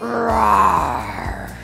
Roar.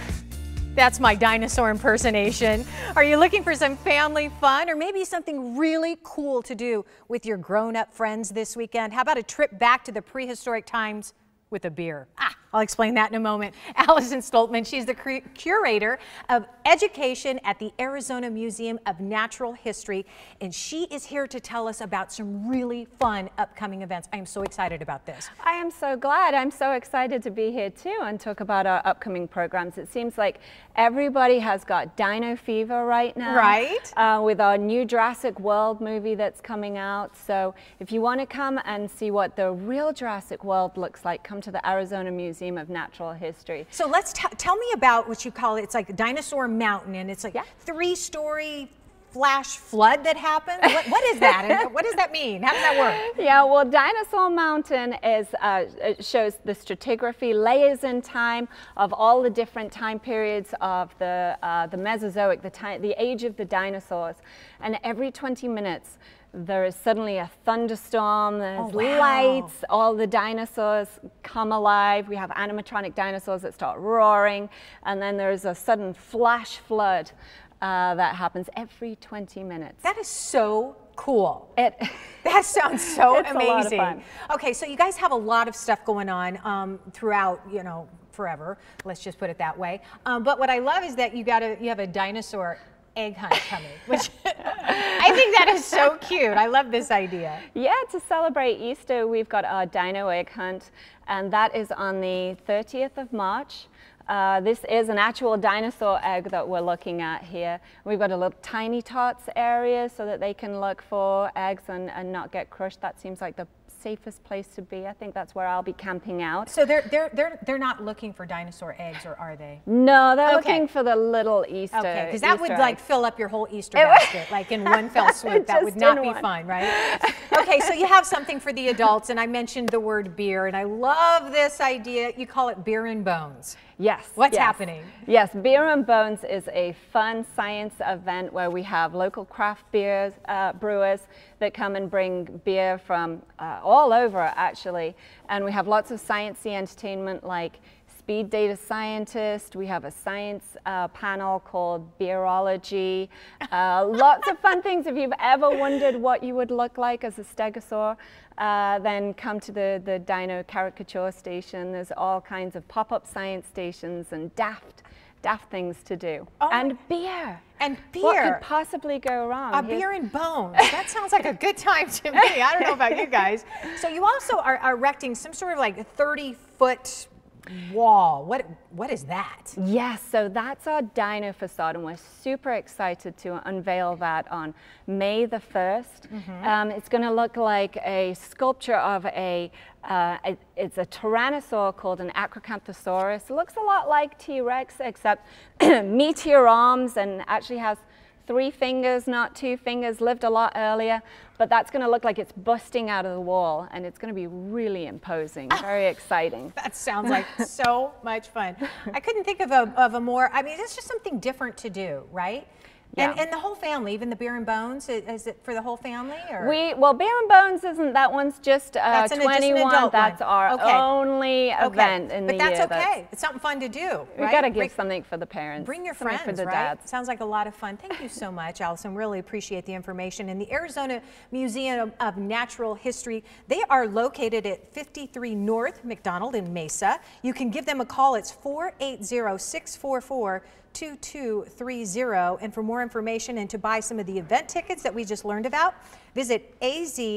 That's my dinosaur impersonation. Are you looking for some family fun or maybe something really cool to do with your grown-up friends this weekend? How about a trip back to the prehistoric times with a beer? I'll explain that in a moment. Allison Stoltman, she's the curator of education at the Arizona Museum of Natural History, and she is here to tell us about some really fun upcoming events. I am so excited about this. I am so glad. I'm so excited to be here too and talk about our upcoming programs. It seems like everybody has got dino fever right now. Right. Uh, with our new Jurassic World movie that's coming out. So if you want to come and see what the real Jurassic World looks like, come to the Arizona Museum Museum of Natural History. So let's tell me about what you call it. It's like Dinosaur Mountain, and it's like yeah. three-story flash flood that happened? What, what is that? what does that mean? How does that work? Yeah, well, Dinosaur Mountain is uh, shows the stratigraphy layers in time of all the different time periods of the uh, the Mesozoic, the time, the age of the dinosaurs, and every 20 minutes there is suddenly a thunderstorm, there's oh, wow. lights, all the dinosaurs come alive. We have animatronic dinosaurs that start roaring, and then there's a sudden flash flood uh, that happens every 20 minutes. That is so cool. It that sounds so amazing. Okay, so you guys have a lot of stuff going on um, throughout, you know, forever. Let's just put it that way. Um, but what I love is that you got a you have a dinosaur egg hunt coming, which I think that is so cute. I love this idea. Yeah, to celebrate Easter, we've got our dino egg hunt, and that is on the 30th of March. Uh, this is an actual dinosaur egg that we're looking at here. We've got a little tiny tots area so that they can look for eggs and, and not get crushed. That seems like the safest place to be. I think that's where I'll be camping out. So they're they're they're they're not looking for dinosaur eggs, or are they? No, they're okay. looking for the little Easter. Okay, because that would eggs. like fill up your whole Easter basket, like in one fell swoop. that would not be one. fun, right? okay, so you have something for the adults, and I mentioned the word beer, and I love this idea. You call it beer and bones. Yes. What's yes. happening? Yes, Beer and Bones is a fun science event where we have local craft beers, uh, brewers that come and bring beer from uh, all over actually. And we have lots of sciencey entertainment like speed data scientist. We have a science uh, panel called Beerology. Uh, lots of fun things. If you've ever wondered what you would look like as a stegosaur, uh, then come to the, the Dino Caricature Station. There's all kinds of pop-up science stations and daft daft things to do. Oh and beer. And beer. What could possibly go wrong? A beer and bones. That sounds like a good time to me. I don't know about you guys. So you also are, are erecting some sort of like 30 foot wall. What what is that? Yes, so that's our dino facade, and we're super excited to unveil that on May the 1st. Mm -hmm. um, it's going to look like a sculpture of a, uh, a, it's a tyrannosaur called an Acrocanthosaurus. It looks a lot like T-Rex, except meteor arms and actually has three fingers, not two fingers, lived a lot earlier, but that's going to look like it's busting out of the wall and it's going to be really imposing, ah. very exciting. That sounds like so much fun. I couldn't think of a, of a more, I mean, it's just something different to do, right? Yeah. And, and, the whole family, even the beer and bones, is it for the whole family? Or? We well, beer and bones isn't that one's just uh, that's an, 21. Just that's one. our okay. only okay. event in but the that's year. But that's okay. It's something fun to do. We got to give bring, something for the parents. Bring your friends, for the right? dads. Sounds like a lot of fun. Thank you so much, Allison. Really appreciate the information. And the Arizona Museum of Natural History, they are located at 53 North McDonald in Mesa. You can give them a call. It's 480 644 2230. And for more information and to buy some of the event tickets that we just learned about, visit azmnh.org.